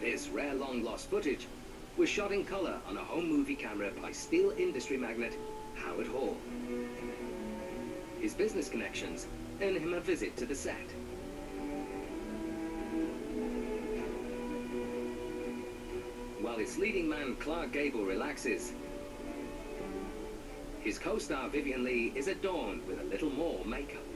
This rare long-lost footage was shot in color on a home movie camera by steel industry magnate Howard Hall. His business connections earn him a visit to the set. While his leading man Clark Gable relaxes, his co-star Vivien Leigh is adorned with a little more makeup.